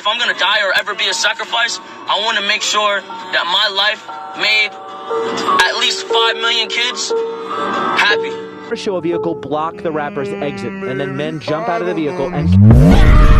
if I'm gonna die or ever be a sacrifice, I want to make sure that my life made at least five million kids happy. show a vehicle block the rapper's exit, and then men jump out of the vehicle and.